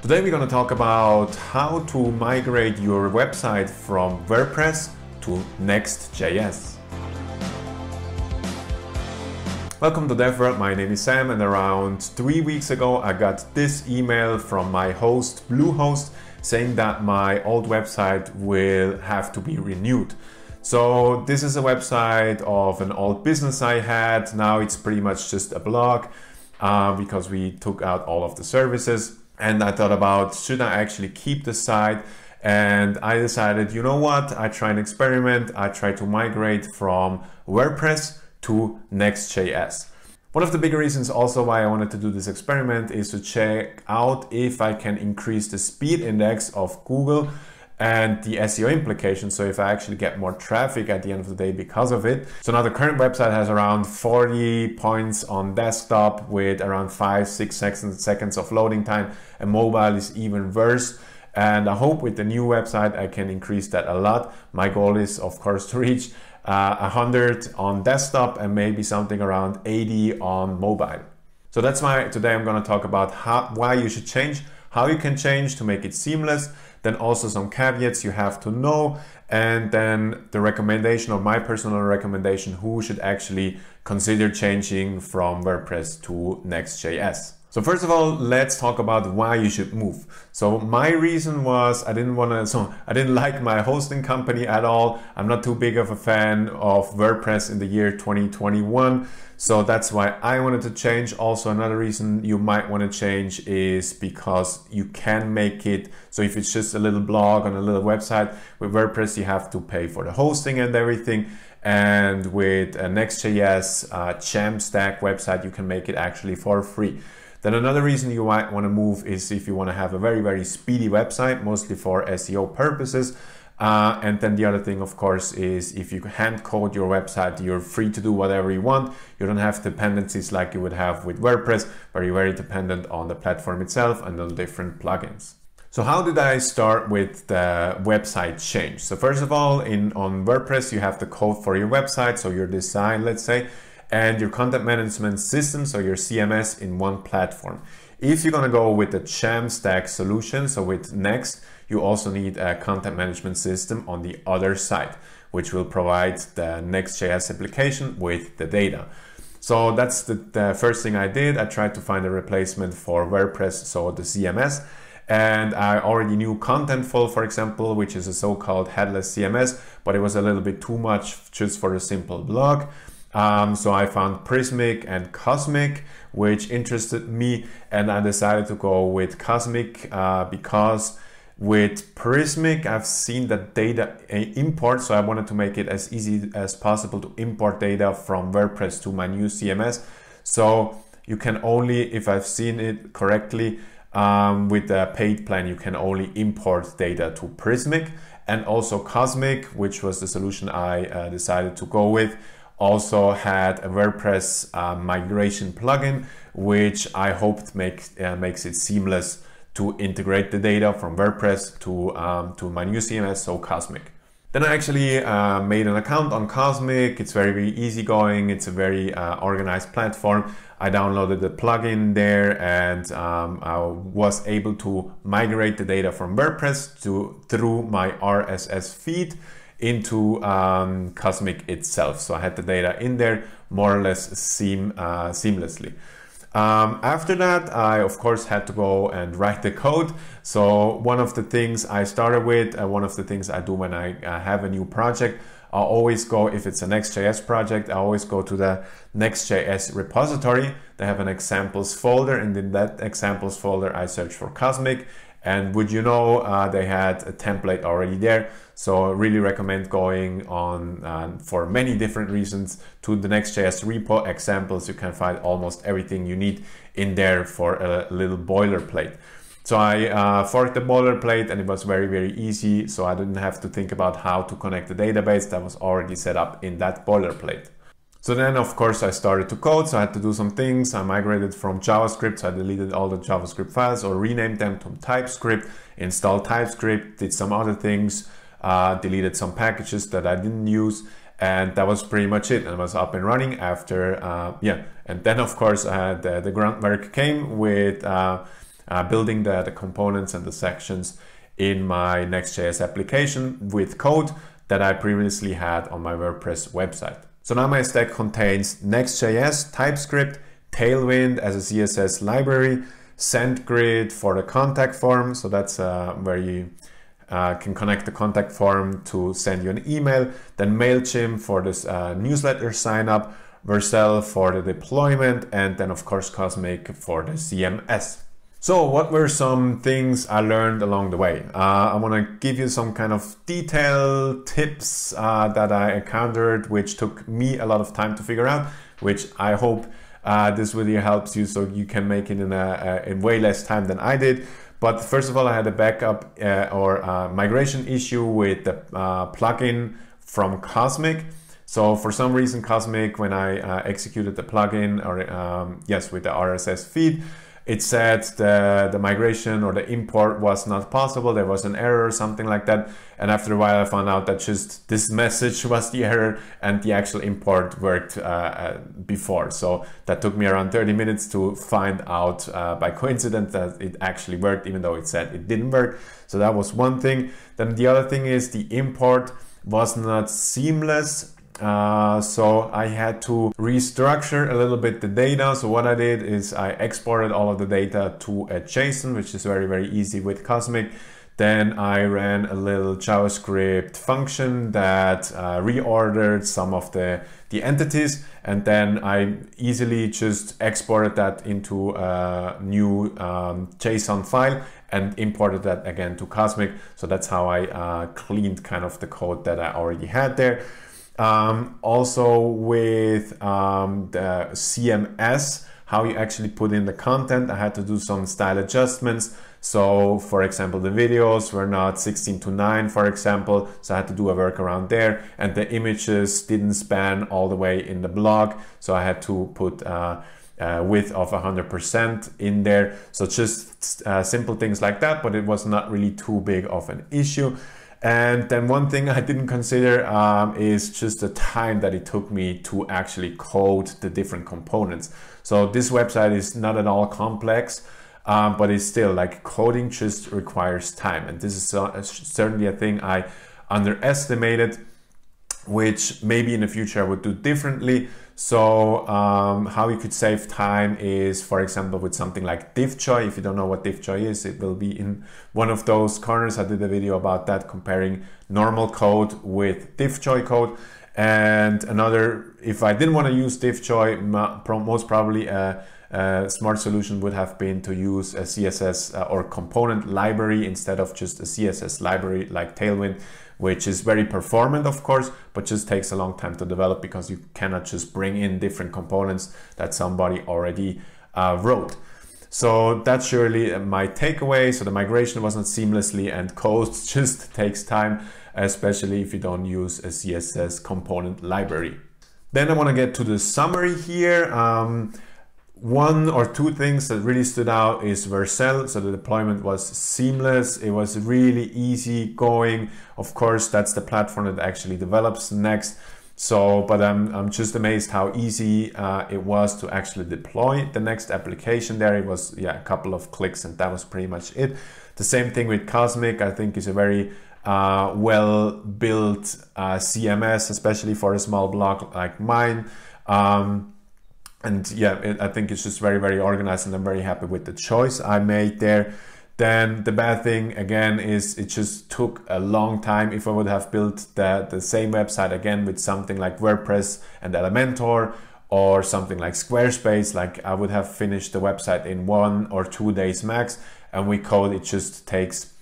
Today we're going to talk about how to migrate your website from WordPress to Next.js. Welcome to DevWorld, my name is Sam and around three weeks ago I got this email from my host Bluehost saying that my old website will have to be renewed. So this is a website of an old business I had, now it's pretty much just a blog uh, because we took out all of the services and I thought about should I actually keep the site? And I decided you know what? I try an experiment. I try to migrate from WordPress to Next.js. One of the big reasons also why I wanted to do this experiment is to check out if I can increase the speed index of Google and the SEO implications. So if I actually get more traffic at the end of the day because of it. So now the current website has around 40 points on desktop with around five, six seconds, of loading time and mobile is even worse. And I hope with the new website, I can increase that a lot. My goal is of course to reach uh, 100 on desktop and maybe something around 80 on mobile. So that's why today I'm going to talk about how, why you should change, how you can change to make it seamless, then also some caveats you have to know, and then the recommendation of my personal recommendation who should actually consider changing from WordPress to Next.js. So first of all, let's talk about why you should move. So my reason was I didn't want to, so I didn't like my hosting company at all. I'm not too big of a fan of WordPress in the year 2021. So that's why I wanted to change. Also, another reason you might want to change is because you can make it. So if it's just a little blog on a little website with WordPress, you have to pay for the hosting and everything. And with a Next.js uh, Jamstack website, you can make it actually for free. Then another reason you might want to move is if you want to have a very, very speedy website, mostly for SEO purposes. Uh, and then the other thing, of course, is if you hand code your website, you're free to do whatever you want. You don't have dependencies like you would have with WordPress, where you're very dependent on the platform itself and on different plugins. So how did I start with the website change? So first of all, in on WordPress, you have the code for your website, so your design, let's say, and your content management system, so your CMS in one platform. If you're gonna go with the Jamstack solution, so with Next, you also need a content management system on the other side, which will provide the Next.js application with the data. So that's the, the, first thing I did. I tried to find a replacement for WordPress, so the CMS. And I already knew Contentful, for example, which is a so-called headless CMS, but it was a little bit too much just for a simple blog. Um, so I found Prismic and Cosmic, which interested me, and I decided to go with Cosmic uh, because with Prismic, I've seen that data uh, import, so I wanted to make it as easy as possible to import data from WordPress to my new CMS. So you can only, if I've seen it correctly, um, with the paid plan, you can only import data to Prismic and also Cosmic, which was the solution I uh, decided to go with also had a WordPress uh, migration plugin, which I hoped make, uh, makes it seamless to integrate the data from WordPress to, um, to my new CMS, so Cosmic. Then I actually uh, made an account on Cosmic. It's very, very easygoing. It's a very uh, organized platform. I downloaded the plugin there and um, I was able to migrate the data from WordPress to through my RSS feed into um, Cosmic itself. So I had the data in there more or less seam, uh, seamlessly. Um, after that, I of course had to go and write the code. So one of the things I started with, uh, one of the things I do when I uh, have a new project, I always go, if it's a Next.js project, I always go to the Next.js repository. They have an examples folder and in that examples folder, I search for Cosmic and would you know, uh, they had a template already there. So I really recommend going on uh, for many different reasons to the Next.js repo examples. You can find almost everything you need in there for a little boilerplate. So I uh, forked the boilerplate and it was very, very easy. So I didn't have to think about how to connect the database that was already set up in that boilerplate. So then of course I started to code, so I had to do some things. I migrated from JavaScript, so I deleted all the JavaScript files or renamed them to TypeScript, installed TypeScript, did some other things, uh, deleted some packages that I didn't use, and that was pretty much it. And I was up and running after, uh, yeah. And then of course uh, the, the groundwork came with uh, uh, building the, the components and the sections in my Next.js application with code that I previously had on my WordPress website. So now my stack contains Next.js, TypeScript, Tailwind as a CSS library, SendGrid for the contact form. So that's uh, where you uh, can connect the contact form to send you an email. Then MailChimp for this uh, newsletter sign up, Vercel for the deployment, and then of course Cosmic for the CMS. So what were some things I learned along the way? Uh, I want to give you some kind of detailed tips uh, that I encountered, which took me a lot of time to figure out, which I hope uh, this video helps you so you can make it in, a, a, in way less time than I did. But first of all, I had a backup uh, or migration issue with the uh, plugin from Cosmic. So for some reason, Cosmic, when I uh, executed the plugin, or um, yes, with the RSS feed, it said the, the migration or the import was not possible. There was an error or something like that. And after a while, I found out that just this message was the error and the actual import worked uh, uh, before. So that took me around 30 minutes to find out uh, by coincidence that it actually worked, even though it said it didn't work. So that was one thing. Then the other thing is the import was not seamless uh, so I had to restructure a little bit the data. So what I did is I exported all of the data to a JSON, which is very, very easy with Cosmic. Then I ran a little JavaScript function that uh, reordered some of the, the entities. And then I easily just exported that into a new um, JSON file and imported that again to Cosmic. So that's how I uh, cleaned kind of the code that I already had there. Um, also with um, the CMS, how you actually put in the content, I had to do some style adjustments. So for example, the videos were not 16 to 9, for example, so I had to do a workaround there. And the images didn't span all the way in the blog, so I had to put uh, uh, width of 100% in there. So just uh, simple things like that, but it was not really too big of an issue. And then one thing I didn't consider um, is just the time that it took me to actually code the different components. So this website is not at all complex, um, but it's still like coding just requires time. And this is uh, certainly a thing I underestimated, which maybe in the future I would do differently. So um, how you could save time is, for example, with something like DivJoy. If you don't know what DivJoy is, it will be in one of those corners. I did a video about that, comparing normal code with DivJoy code. And another, if I didn't want to use DivJoy, most probably a, a, smart solution would have been to use a CSS uh, or component library instead of just a CSS library like Tailwind which is very performant, of course, but just takes a long time to develop because you cannot just bring in different components that somebody already uh, wrote. So that's surely my takeaway. So the migration wasn't seamlessly and code just takes time, especially if you don't use a CSS component library. Then I want to get to the summary here. Um, one or two things that really stood out is Vercel. So the deployment was seamless. It was really easy going. Of course, that's the platform that actually develops next. So, but I'm, I'm just amazed how easy uh, it was to actually deploy the next application there. It was, yeah, a couple of clicks and that was pretty much it. The same thing with Cosmic, I think is a very uh, well built uh, CMS, especially for a small blog like mine. Um, and yeah, it, I think it's just very, very organized and I'm very happy with the choice I made there. Then the bad thing again is it just took a long time. If I would have built the, the same website again with something like WordPress and Elementor or something like Squarespace, like I would have finished the website in one or two days max. And we code, it just takes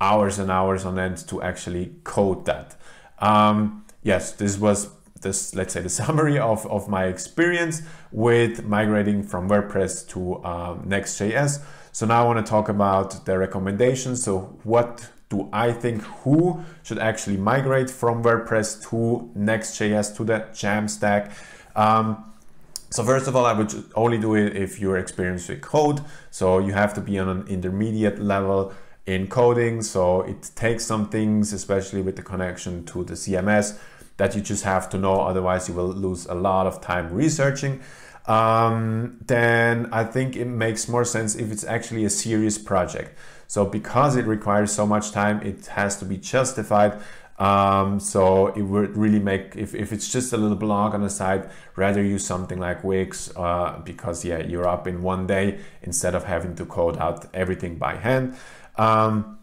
hours and hours on end to actually code that. Um, yes, this was this, let's say, the summary of, of my experience with migrating from WordPress to um, Next.js. So now I want to talk about the recommendations. So what do I think who should actually migrate from WordPress to Next.js to the Jamstack? Um, so first of all, I would only do it if you're experienced with code. So you have to be on an intermediate level in coding. So it takes some things, especially with the connection to the CMS that you just have to know. Otherwise, you will lose a lot of time researching. um, then I think it makes more sense if it's actually a serious project. So because it requires so much time, it has to be justified. Um, so it would really make if, if it's just a little blog on the side, rather use something like Wix uh, because yeah, you're up in one day instead of having to code out everything by hand. Um,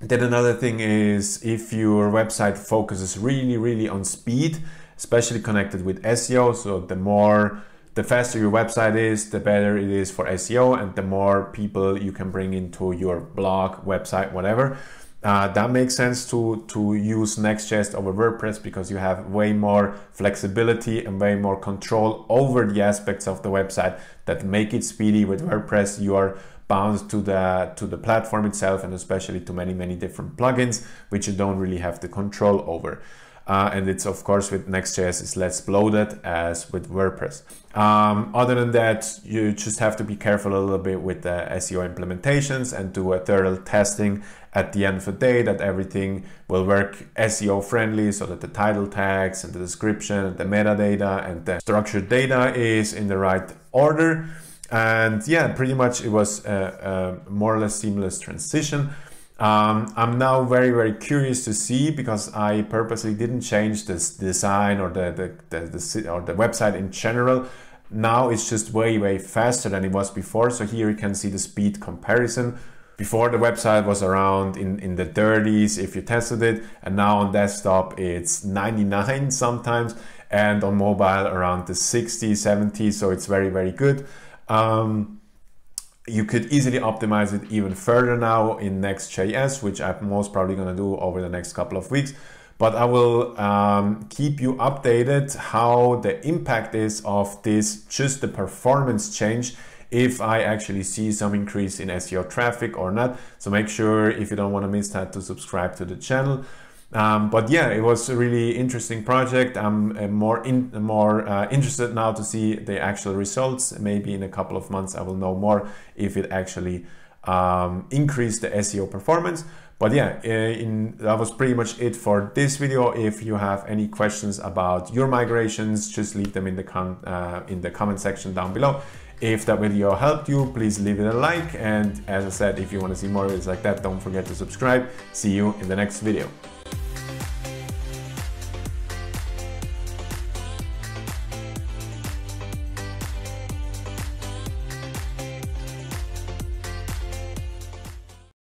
then another thing is if your website focuses really, really on speed, especially connected with SEO. So the more the faster your website is, the better it is for SEO and the more people you can bring into your blog, website, whatever. Uh, that makes sense to, to use Next.js over WordPress because you have way more flexibility and way more control over the aspects of the website that make it speedy. With WordPress, you are bound to the to the platform itself and especially to many many different plugins which you don't really have the control over. Uh, and it's of course with Next.js is less bloated as with WordPress. Um, other than that, you just have to be careful a little bit with the SEO implementations and do a thorough testing at the end of the day that everything will work SEO friendly so that the title tags and the description and the metadata and the structured data is in the right order. And yeah, pretty much it was a, a more or less seamless transition. Um, I'm now very, very curious to see because I purposely didn't change this design or the, the, the, the, or the website in general. Now it's just way, way faster than it was before. So here you can see the speed comparison. Before the website was around in, in the 30s if you tested it, and now on desktop it's 99 sometimes, and on mobile around the 60, 70. So it's very, very good. Um, you could easily optimize it even further now in Next.js, which I'm most probably going to do over the next couple of weeks. But I will um, keep you updated how the impact is of this, just the performance change, if I actually see some increase in SEO traffic or not. So make sure if you don't want to miss that to subscribe to the channel. Um, but yeah, it was a really interesting project. I'm uh, more in, more uh, interested now to see the actual results. Maybe in a couple of months I will know more if it actually um, increased the SEO performance. But yeah, uh, in, that was pretty much it for this video. If you have any questions about your migrations, just leave them in the, uh, in the comment section down below. If that video helped you, please leave it a like. And as I said, if you want to see more videos like that, don't forget to subscribe. See you in the next video.